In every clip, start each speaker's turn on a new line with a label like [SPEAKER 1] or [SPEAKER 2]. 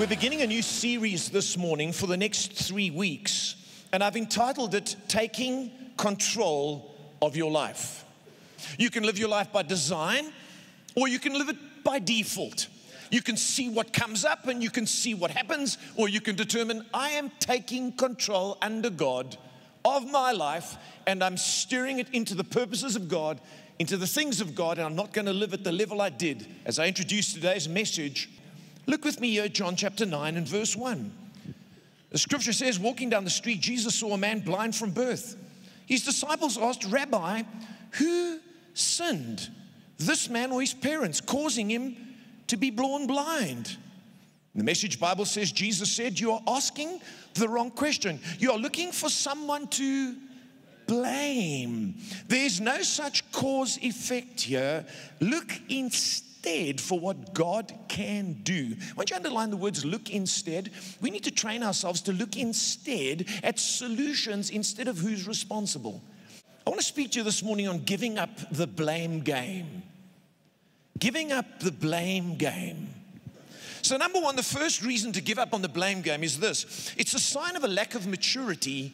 [SPEAKER 1] We're beginning a new series this morning for the next three weeks, and I've entitled it Taking Control of Your Life. You can live your life by design, or you can live it by default. You can see what comes up and you can see what happens, or you can determine I am taking control under God of my life and I'm steering it into the purposes of God, into the things of God, and I'm not going to live at the level I did. As I introduced today's message, Look with me here, John chapter 9 and verse 1. The scripture says, walking down the street, Jesus saw a man blind from birth. His disciples asked, Rabbi, who sinned, this man or his parents, causing him to be born blind? The message Bible says, Jesus said, You are asking the wrong question. You are looking for someone to blame. There's no such cause effect here. Look instead instead for what God can do. Why don't you underline the words look instead? We need to train ourselves to look instead at solutions instead of who's responsible. I want to speak to you this morning on giving up the blame game. Giving up the blame game. So, number one, the first reason to give up on the blame game is this it's a sign of a lack of maturity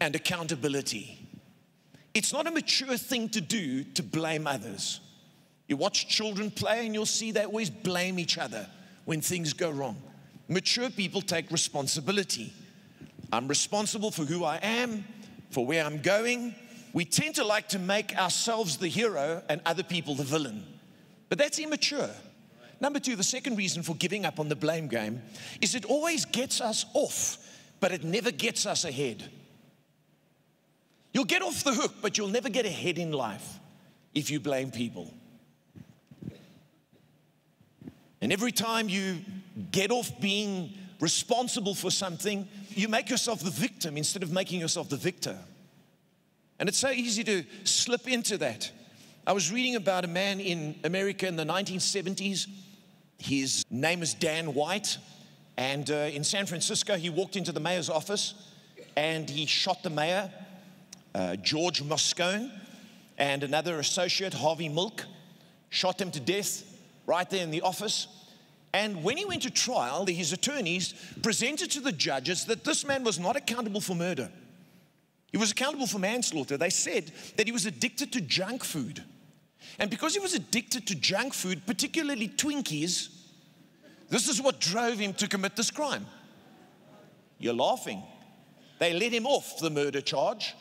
[SPEAKER 1] and accountability. It's not a mature thing to do to blame others. You watch children play and you'll see they always blame each other when things go wrong. Mature people take responsibility. I'm responsible for who I am, for where I'm going. We tend to like to make ourselves the hero and other people the villain. But that's immature. Number two, the second reason for giving up on the blame game is it always gets us off, but it never gets us ahead. You'll get off the hook, but you'll never get ahead in life if you blame people. And every time you get off being responsible for something, you make yourself the victim instead of making yourself the victor. And it's so easy to slip into that. I was reading about a man in America in the 1970s. His name is Dan White. And uh, in San Francisco, he walked into the mayor's office and he shot the mayor, uh, George Moscone, and another associate, Harvey Milk, shot them to death right there in the office. And when he went to trial, his attorneys presented to the judges that this man was not accountable for murder. He was accountable for manslaughter. They said that he was addicted to junk food. And because he was addicted to junk food, particularly Twinkies, this is what drove him to commit this crime. You're laughing. They let him off the murder charge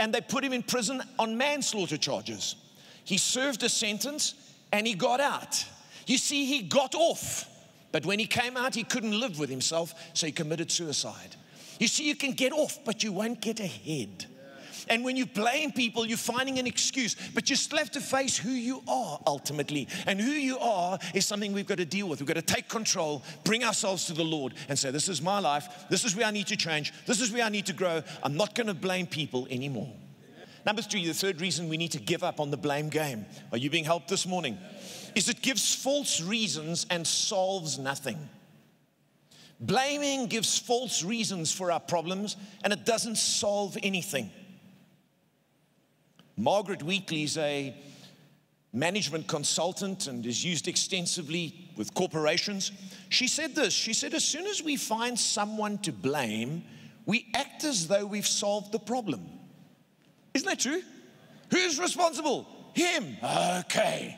[SPEAKER 1] and they put him in prison on manslaughter charges. He served a sentence and he got out. You see, he got off. But when he came out, he couldn't live with himself, so he committed suicide. You see, you can get off, but you won't get ahead. And when you blame people, you're finding an excuse, but you still have to face who you are ultimately. And who you are is something we've got to deal with. We've got to take control, bring ourselves to the Lord, and say, This is my life. This is where I need to change. This is where I need to grow. I'm not going to blame people anymore. Number three, the third reason we need to give up on the blame game. Are you being helped this morning? Is it gives false reasons and solves nothing. Blaming gives false reasons for our problems and it doesn't solve anything. Margaret Wheatley is a management consultant and is used extensively with corporations. She said this She said, as soon as we find someone to blame, we act as though we've solved the problem. Isn't that true? Who's responsible? Him. Okay.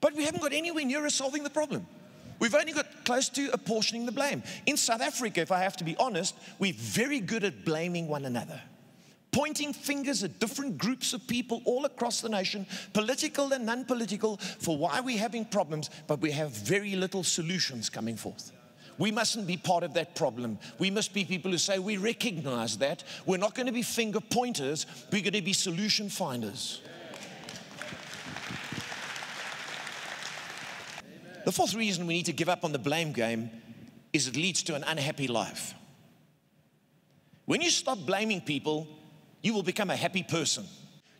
[SPEAKER 1] But we haven't got anywhere near solving the problem. We've only got close to apportioning the blame. In South Africa, if I have to be honest, we're very good at blaming one another. Pointing fingers at different groups of people all across the nation, political and non political, for why we're having problems, but we have very little solutions coming forth. We mustn't be part of that problem. We must be people who say, We recognize that. We're not going to be finger pointers, we're going to be solution finders. The fourth reason we need to give up on the blame game is it leads to an unhappy life. When you stop blaming people, you will become a happy person.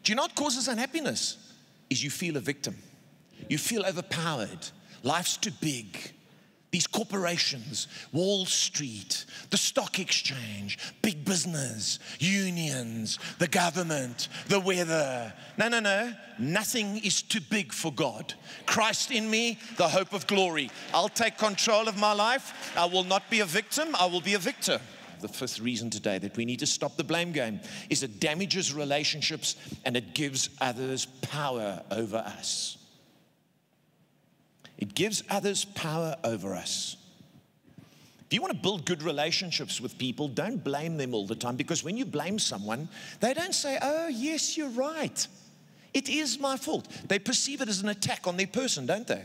[SPEAKER 1] Do you know what causes unhappiness? Is you feel a victim. You feel overpowered. Life's too big. These corporations, Wall Street, the stock exchange, big business, unions, the government, the weather. No, no, no. Nothing is too big for God. Christ in me, the hope of glory. I'll take control of my life. I will not be a victim, I will be a victor. The fifth reason today that we need to stop the blame game is it damages relationships and it gives others power over us. It gives others power over us. If you want to build good relationships with people, don't blame them all the time because when you blame someone, they don't say, Oh, yes, you're right. It is my fault. They perceive it as an attack on their person, don't they?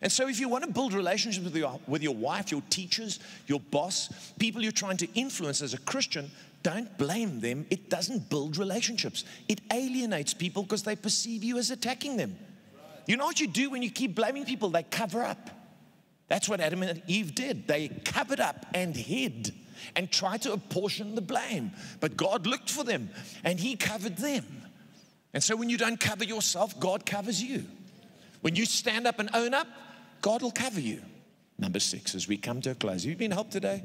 [SPEAKER 1] And so, if you want to build relationships with your, with your wife, your teachers, your boss, people you're trying to influence as a Christian, don't blame them. It doesn't build relationships, it alienates people because they perceive you as attacking them. You know what you do when you keep blaming people? They cover up. That's what Adam and Eve did. They covered up and hid and tried to apportion the blame. But God looked for them and He covered them. And so when you don't cover yourself, God covers you. When you stand up and own up, God will cover you. Number six, as we come to a close. Have you been helped today?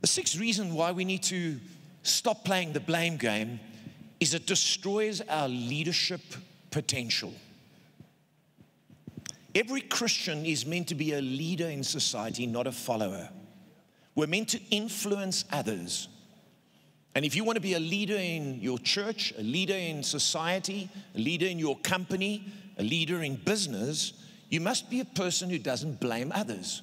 [SPEAKER 1] The sixth reason why we need to stop playing the blame game is it destroys our leadership potential. Every Christian is meant to be a leader in society, not a follower. We're meant to influence others. And if you want to be a leader in your church, a leader in society, a leader in your company, a leader in business, you must be a person who doesn't blame others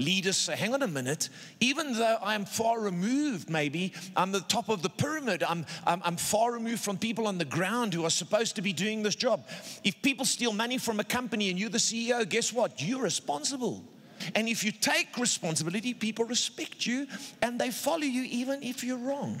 [SPEAKER 1] leaders say, hang on a minute, even though I'm far removed, maybe, I'm the top of the pyramid, I'm, I'm, I'm far removed from people on the ground who are supposed to be doing this job. If people steal money from a company and you're the CEO, guess what? You're responsible. And if you take responsibility, people respect you and they follow you even if you're wrong.